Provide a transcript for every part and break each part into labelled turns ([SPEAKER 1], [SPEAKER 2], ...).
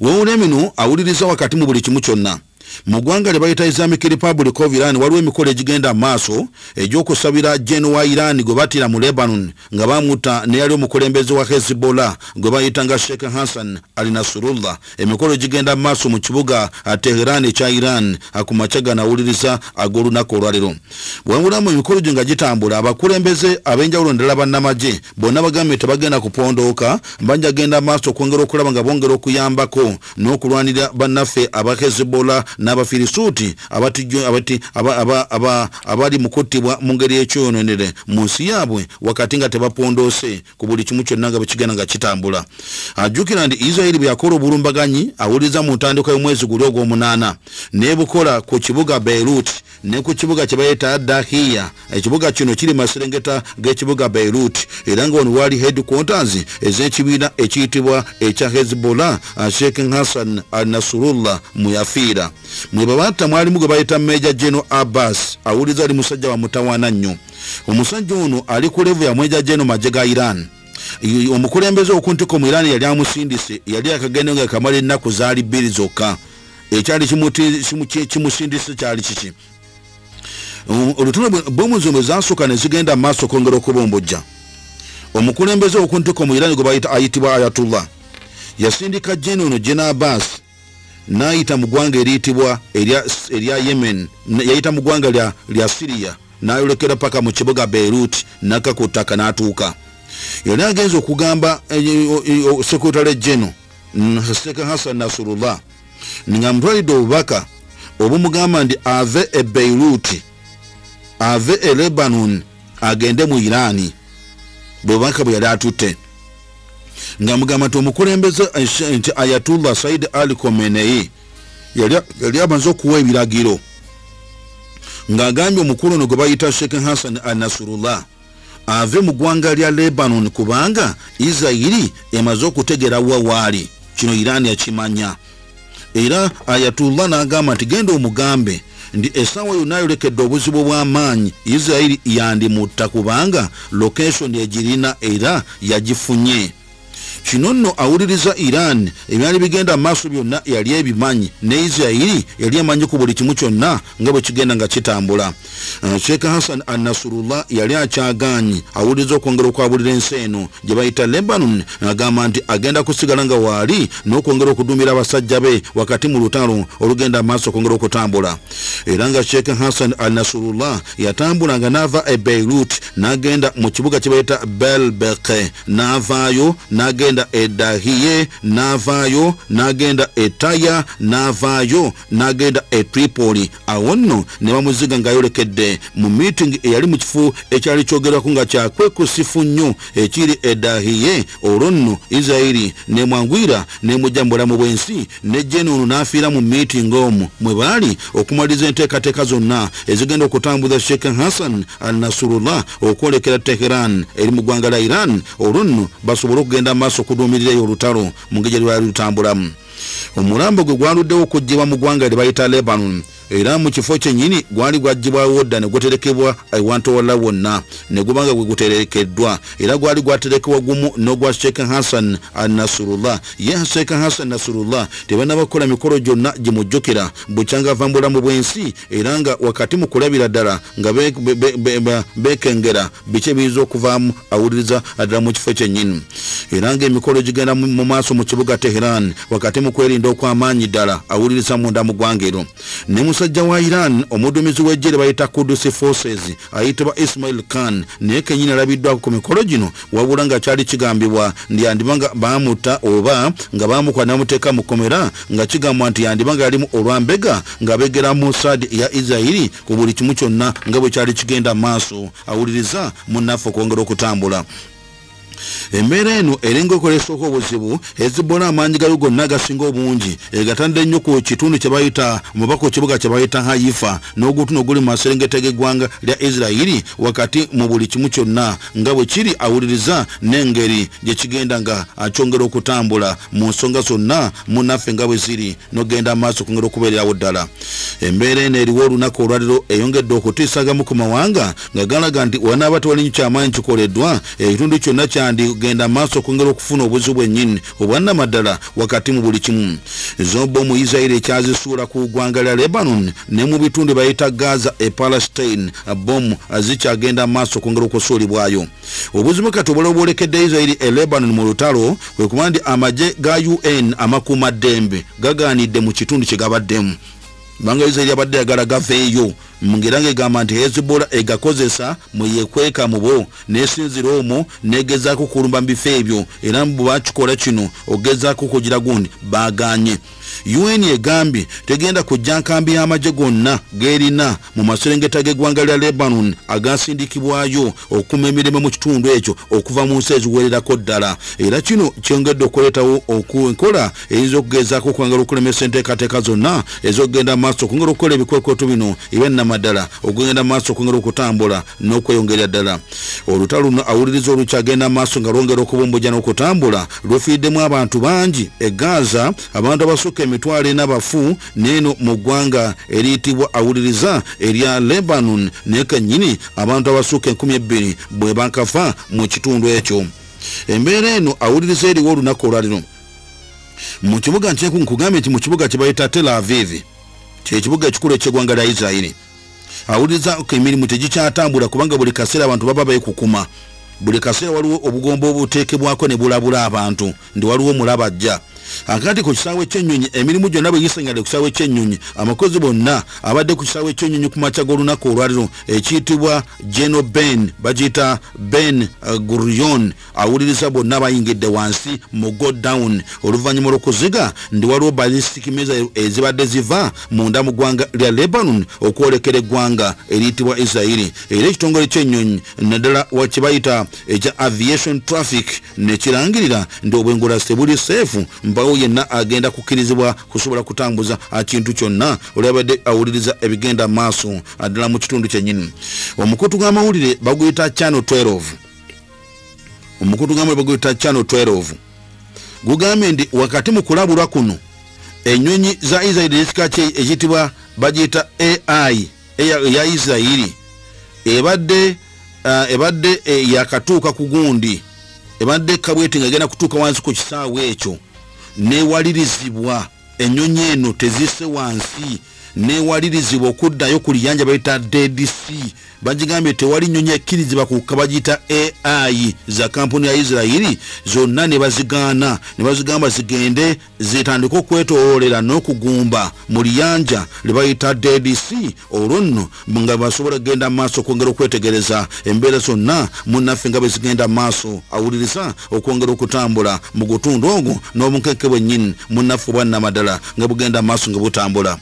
[SPEAKER 1] wewula emino awuliriza wakati mu buli kimu kyonna mu ggwanga lye bayita islamic republic of iran waliwo emikolo egigenda maaso egyokusabira jeno wa iran gwe batira mu lebanon nga bamutta neyali omukulembeze wa hezbollah gwe bayita nga sheikh hassan al nasrullah. Emikolo gigenda maaso mu kibuga teheran ekya iran ku makya ganawuliriza ag'olunaku olwaliro. Bwewulamu emikolo gyo nga gitambula abakulembeze ab'enjawulo ndala bannamagye bonna bagambye tebagenda kupondooka mbanja genda maaso okwongera okulaba nga bongera okuyambako n'okulwanira bannaffe aba hezbollah n'abafirisuuti abali mu kuttibwa mu ngeri ekyononere mu nsi yaabwe wakati nga tebapondoose ku buli kimu kyonna nga bwekigenda nga kitambula. Ajjukira nti isirairi bwe yakola obulumbaganyi awuliriza mu ntandikwa y'omwezi guli ogw'omunaana. Nebukola ku kibuga beirut ne ku kibuga kye bayeta dahiya. Ekibuga kino kiri maserengeta g'ekibuga beirut era nga ono wali headquarters ez'ekibiina ekiyitibwa ekya hezbollah sheikh hassan al nasurullah muyafiira mwe babatta mwalimu gwe bayita meja geno abbas awuliza ali musajja wa mutawaana nnyo. Omusajja ono ali ku levu ya mweja geno magye ga iran. Omukulembeze okuntiko mu iran yali amusindise yali akagendo nga kamala ennaku zaali bbiri zokka. Ekyali kimusindise kyali kiki? Olutuno bomuzi bwe zasooka ne zigenda mu maaso okwongera okubombojja omukulembeze okuntiko mu iran gwe bayita ayitibwa ayatullah. Yasindika jeno ono jena abbas nayita mu ggwanga eriyitibwa erya yemen yayita mu ggwanga lya siriya nayolekera paka mu kibuga beirut nakka ku ttaka n'atuuka. Yali agenza okugamba sekretary geno seka hassan nasurullah nga mutwalidde obubaka obumugamba nti ave e beirut ave e lebanon agende mu irani bwebubaka bwe yali atutte nga mugamba nti omukulembeze nti ayatullah said ali komenei yali amaze okuwa ebiragiro. Ng'agambye omukulu ono gwe bayita sheikh hassan al nasurullah ave mu ggwanga lya lebanon kubanga isirairi emaze okutegera wa waali. Kino irani yakimanya. Era ayatullah n'agamba nti genda omugambe nti essaawa yonna ayolekedde obuzibu bw'amaanyi. Isirairi yandimutta kubanga location egirina era yagifunye kino nno awuliriza iran ebyali bigenda maaso byonna yali ebimanyi ne isirairi yali emanyi ku buli kimu kyonna nga bwe kigenda nga kitambula. Sheikh hassan al nasurullah yali akyaganye awuliriza okwongera okwabulira ensi eno. Gye bayita lebanon agamba nti agenda kusigala nga waali n'okwongera okudumira abasajja be wakati mu lutalo olugenda maaso okwongera okutambula. Era nga sheikh hassan al nasurullah yatambulanga n'ava e beirut n'agenda mu kibuga kye bayita belbeke n'avaayo n'agenda n'agenda edahiye n'avaayo n'agenda etaya n'avaayo n'agenda e tripoli. Awo nno ne bamuziga ng'ayolekedde mu meeting eyali mu kifo ekyali kyogerwako nga kyakwekusifu nnyo ekiri edahiye. Olwo nno isirairi nemwangwira nemujja mu bulamu bw'ensi ne jene ono n'afiira mu meeting omwo mwe baali okumaliriza enteekateeka zonna ezigenda okutambuza sheikh hassan al nasurullah okwolekera teheran eri mu ggwanga lya iran. Olwo nno basobole okugenda maaso okuduumirirayo olutalo mu ngeri lwali lutambulamu omulambo gwe gwaluddewo okugibwa mu ggwanga lye bayita lebanon era mu kifo kyenyini gwali gwagibwawo dda ne guterekebwa ewantu wala wonna ne gubanga gwe guterekeddwa. Era gwali gwaterekebwa gumu n'ogwa sheikh hassan nasurullah ye sheikh hassan nasurullah tebanabakola mikolo gyonna gimujjukira bukyanga ava mu bulamu bw'ensi era nga wakati mu kulabira ddala nga bekengera biki ebiyinza okuvaamu awuliriza ddala mu kifo kyennyini. Era ngaemikolo gigenda mu maaso mu kibuga teheran wakati mu kwerinda okw'amaanyi ddala awuliriza munda mu ggwanga ero ne omusajja wa iran omuduumizi w'ejjere bayita kudus forces ayitibwa ismail khan. Naye kenyini alabiddwako ku mikolo gino wabula nga kyali kigambibwa ndi yandiba nga bamutta oba nga bamukola namuteeka mu komera nga kigambwa nti yandiba nga yalimu olwambega ng'abegera musad ya isirairi ku buli kimu kyonna nga bwe kyali kigenda maaso. Awuliriza munnaffe okwongera okutambula embeera eno eringa okolesako obuzibu ezibola amaanyi gayo gonna agasinga obungi egatandire nnyo ku kitundu kyebayita mubaka ekibuga kyebayita haifa n'ogutuno oguli mu maserengeta g'eggwanga lya isirairi wakati mu buli kimu kyonna nga bwe kiri awuliriza n'engeri gye kigenda nga akyongera okutambula. Mu nsonga zonna munaffe nga bwe ziri n'ogenda amaaso okwongera okubeererawo ddala. Embeera eno eriwo olunaku olwaliro eyongedde okutiisa agamu ku mawanga nga galaga nti wanaaba tewali nyo kyamaanyi kikoleddwa ekitundu kyonna kya kandi kugenda maaso okwongera okufuna obuzi bwennyini obwannamaddala wakati mu buli kimu. Zobomu isirairi ekyazisuula ku ggwanga lya lebanon ne mu bitundu bayita gaza e palestine bomu zikyagenda maaso okwongera okusuulibwayo. Obuzibu kati obulala obwolekedde isirairi e lebanon mu lutalo kwe kuba nti amagye ga un amakuuma ddembe gagaanidde mu kitundu kye gabaddemu. Kubanga isirairi abadde yagala gaveeyo ngera ngegamba nti hezbola egakozesa mweyekweka mubo nesinzira omwo negezaako kulumba mu bifo ebyo. Era bwebakikola kino ogezaako kugira gundi baganye. Un egambye tegenda kujja nkambi y'amagye gonna gerina mu maserengeta g'eggwanga lya lebanon agasindikibwayo okukuma emirembe mu kitundu ekyo okuva mu nsi eziwererako ddala. Era kino kyongedde okuleetawo enkola eyinza okugezaako okwongera okulemesa enteekateeka zonna ezokugenda maaso okwongera okukola ebikwekweto bino ebyanamaddala okugenda maaso okwongera okutambula n'okweyongerera ddala. Olutalo luno awuliriza olukyagenda maaso nga lwongera okubumbujja n'okutambula lwefiiddemu abantu bangi egaza abantu abasukka emitwalo ena bafu neeno mu ggwanga eriyitibwa awuliriza erya lebanon naye kennyini abantu abasukka enkumi ebbiri bwe bakafa mu kitundu ekyo. Embeera eno awuliriza eriwo olunaku olwaliro. Mu kibuga nkugambye nti mu kibuga kyebayita tel avivi kyekibuga ekikulu ekyeggwanga lya isirairi awuliriza emirimu tegikyatambula kubanga buli kaseera abantu baba beekukuma. Buli kaseera waliwo obugombo obuteekebwako ne bulabula abantu ndi waliwo mulabajja akati ku kisaawe ekyenyonyi emirimu gyonna bwe gisengadde ku kisaawe ekyenyonyi amakozi bonna abadde ku kisaawe ekyenyonyi ku makya g'olunaku olwaliro ekiyitibwa geno ben bagiyita ben uh, gurion awuliriza bonna abayingidde wansi mu godown oluvannyuma lw'okuziga ndi waliwo ballistic meza ezibadde ziva munda mu ggwanga lya lebanon okwolekera eggwanga eriyitibwa isirairi era ekitongole kyenyonyi naddala wakibayita ekya aviation traffic nekirangirira nti obwengulasi tebuli seefu mpawo yenna agenda kukkirizibwa kusobola kutambuza kintu kyonna olwabadde awuliriza ebigenda maaso addala mu kitundu kyennyini. Omukutu gw'amawulire baguyita channel 12 omukutu gw'amawulire baguyita channel 12 gugambye nti wakati mu kulabulwa kuno enyonyi za isirairi ekika kye ekiyitibwa bagiyita ai eya isirairi ebadde uh, ebadde uh, yakatuuka ku gundi. Ebadde kabweti nga genda kutuuka wansi ku kisaawe ekyo newalirizibwa enyonyi eno tezise wansi newalirizibwa okuddayo ku liyanja bayita ddc bagigambye tewali nyonyi ekkirizibwa kuka bagiyita ai za kampuni ya isirairi zonna ne bazigaana. Ne bazigamba zigende zitandike okwetoolera n'okugumba mu liyanja lye bayita ddc olwo nno nga basobola kugenda maaso okwongera okwetegereza embeera zonna munnaffe nga bwe zigenda maaso awuliriza okwongera okutambula mu gutundu ogwo n'obunkeke bwennyini. Munnaffe obwannamaddala nga bugenda maaso nga butambula.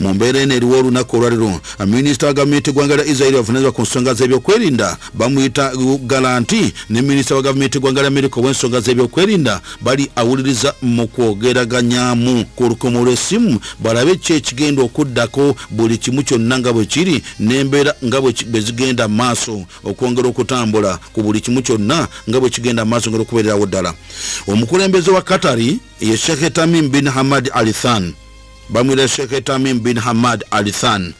[SPEAKER 1] Mu mbeera eno eriwo olunaku olwaliro. Minisita wa gavumenti eggwanga lya isirairi avunaanyizibwa ku nsonga z'ebyokwerinda. Bamuyita galanti ne minisita wa gavumenti eggwanga lya amerika ow'ensonga z'ebyokwerinda bali awuliriza mu kwogeraganyamu ku lukomo lw'essimu balabe ki ekigenda okuddako buli kimu kyonna nga bwe kiri n'embeera nga bwe zigenda maaso. Okwongera okutambula ku buli kimu kyonna nga bwe kigenda maaso ngera okubeererawo ddala. Omukulembeze wa katari ye shekhe tamim bin hamad alithan. bamwira shekhe tamim bin hamad alithan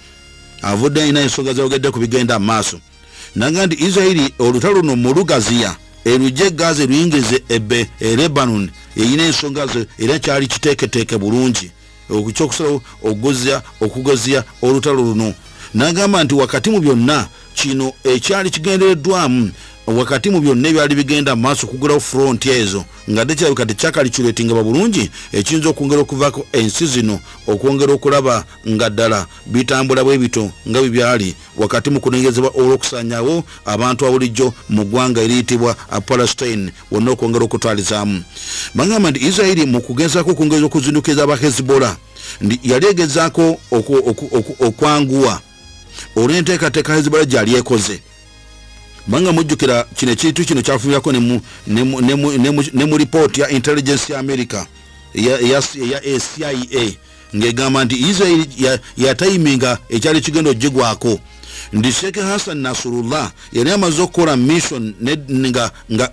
[SPEAKER 1] avudde alina ensonga zayogedde ku bigenda maaso. Naga nti isirairi olutalo luno mulugaziya erujje gaza eruyingize ebe e lebanon eyina ensonga ze era kyali kiteeketeeke bulungi. Ekyokusalawo okugozya okugoziya olutalo luno. Nagamba nti wakati mu byonna kino ekyali kigendereddwamu wakati mu byonna ebyali bigenda maaso okugulawo front ezo nga tekirabika tekyakali kiretingaba bulungi ekiyinza okwongera okuvaako ensi zino okwongera okulaba nga ddala bitambula bwe bito nga bwebyali wakati mu kunengezebwa olw'okusanyawo abantu abulijjo mu ggwanga eriyitibwa palestine wonna okwongera okutwalizaamu. Bagamba nti isirairi mu kugezaako okwongeza okuzindukiza aba hezbola ndi yali egezaako okwanguwa olw'enteekateeka hezbola gyali ekoze banga mujjukira kino ekintu kino kyafumirako ne mu ripooti ya intelligence ya america eya cia ng'egamba nti israeli yatayiminga ekyali kigenda ogigwako ndi sheikh hassan nasurullah yali amaze okukola mission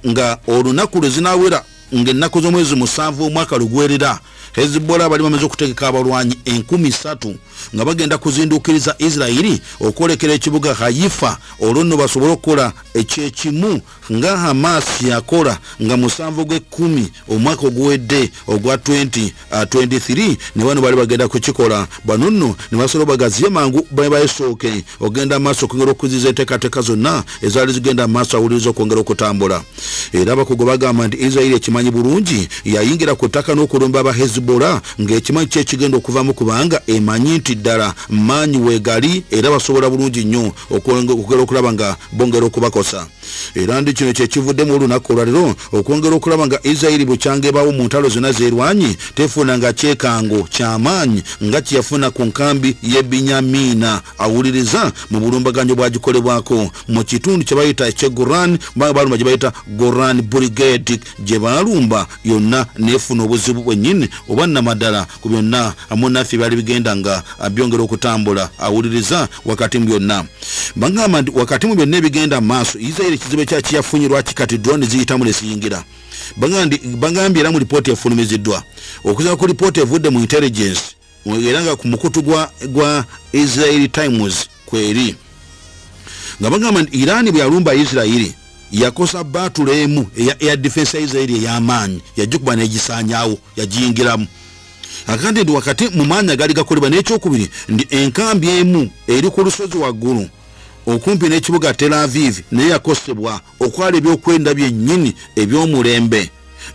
[SPEAKER 1] nga olunaku lwe zinawera ng'ennaku z'omwezi musanvu omwaka lugwerera hezbollah bali bamaze okutegeka abalwanyi enkumi satu. Nga bagenda kuzinduukiriza isirairi okwolekera ekibuga haifa olwo nno basobole okukola ekyekimu nga hamas yakola nga musanvu gw'ekkumi omwaka oguwedde ogwa 2023 ne bano bali bagenda kukikola. Bano nno ne basobola bagaziye mangu bayesooke. Ogenda maaso okwongera okuziza enteekateeka zonna ezaali zigenda maaso awuliriza okwongera okutambula. Era abakugu bagamba nti isirairi ekimanyi bulungi yayingira ku ttaka n'okulumba aba hezbollah ng'ekimanyi kyekigenda okuvamu kubanga emanyi nti ddala maanyi weegali era basobola bulungi nnyo okwongera okulaba nga bongera okubakosa. Era ndi kino kyekivuddemu olunaku olwaliro okwongera okulaba nga isirairi bwekyangebaawo mu ntalo zonna zerwanyi tefuna nga kyekango kyamaanyi nga kyeyafuna ku nkambi ye binyamiina awuliriza mu bulumbaganyo bwagikolebwako. Mu kitundu kye bayita ekyegoran balumba gye bayita goran brigade gye balumba yonna nefuna obuzibu bwennyini oba namaddala ku byonna amunaffe byali bigenda nga byongera okutambula awuliriza wakati mu byonna. Bagamba nti wakati mu byonna ebigenda mu maaso isirairi ekizibu ekyaki yafunye lwaki kati drone ziyitamu nesiyingira bagambye era mu lipooti efulumiziddwa. Okuza ku lipooti evudde mu intelligence era nga ku mukutu gwa, israeli times kweri. Nga bagamba nti irani bwe yalumba isirairi yakosa batula emu eya ya isirairi ey'amaanyi yagikuba negisanyawo yagiyingiramu akandi ndi wakati mu maanyi agali gakolebwa n'ekyokubiri ndi enkambi emu eri ku lusozi waggulu okumpi n'ekibuga tel aviv naye yakosebwa okwala ebyokwenda byennyini eby'omulembe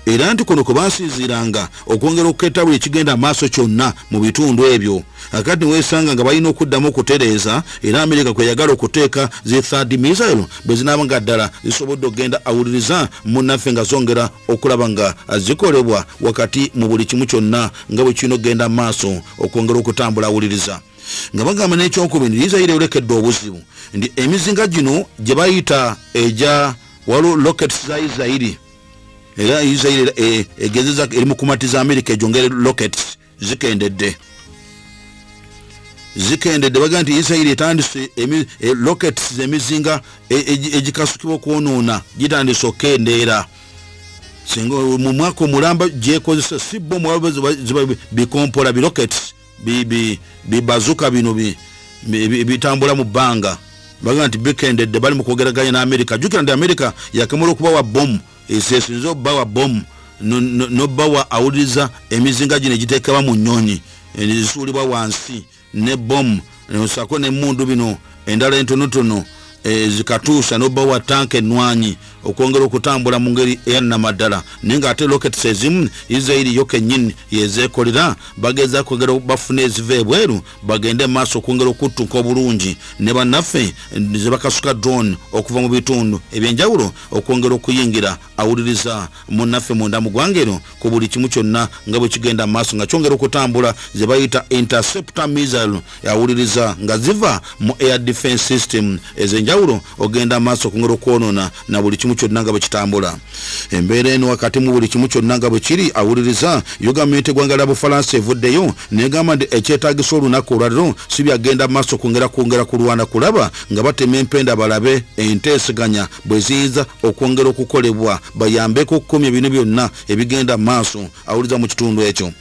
[SPEAKER 1] era nti kuno kwe basinziiranga okwongera okuketa buli ekigenda amaaso kyonna mu bitundu ebyo. Akati niwesanga nga balina okuddamu okutereeza era amerika kweyagala okuteeka zi third missile bwe zinaaba nga ddala zisobodde okugenda awuliriza munnaffe nga zongera okulaba nga zikolebwa wakati mu buli kimu kyonna nga bwe kirina okugenda maaso okwongera okutambula awuliriza. Nga bagamba n'ekyokubiri isirairi olekedde obuzibu ndi emizinga gino gye bayita eja waliwo rockets za isirairi era isirairi egezeza eri mu kumatiza amerika ejongere rockets zikendedde. Zikendedde baga nti isirairi etandise rockets emizinga egikasukibwa okwonoona gitandise okukendeera singa mu mwaka omulamba gyekozesa si bomu ziba bikompola birockets bibazuka bino bitambula mu bbanga. Baga nti bikendedde bali mu kwogeraganya ne amerika jukira nti amerika yakamala okubawa bomu esesinza obbawa bomu nobbawa awuliriza emizinga gino egiteekebwa mu nyonyi zisuulibwa wansi ne bomu osako nemundu bino endala entonotono zikatuusa nobawa tanka enwanyi okwongera okutambula mu ngeri eyannamaddala naye ngaate lokets ezimu isirairi yo kennyini yezeekolera bageza kwongera bafuna eziva ebweru bagende maaso okwongera okuttuka obulungi. Ne bannaffe zebakasuka drone okuva mu bitundu ebyenjawulo okwongera okuyingira awuliriza munnaffe munda mu gwangero ku buli kimu kyonna nga bwe kigenda maaso nga kyongera okutambula ze bayita interceptor missile awuliriza nga ziva mu air defense system ezenjawulo ogenda maaso okwongera okwonona na buli kimu kyonna nga bwe kitambula embeera eno wakati mu buli kimu kyonna nga bwe kiri awuliriza yo gavumenti eggwanga lya bufalansa evuddeyo negamba nti ekyetagisa olunaku olwaliro si byagenda maaso kwongera kwongera kulwana kulaba nga batema empenda balabe enteeseganya bwe ziyinza okwongera okukolebwa bayambeko okukomya bino byonna ebigenda maaso. Awuliriza mu kitundu ekyo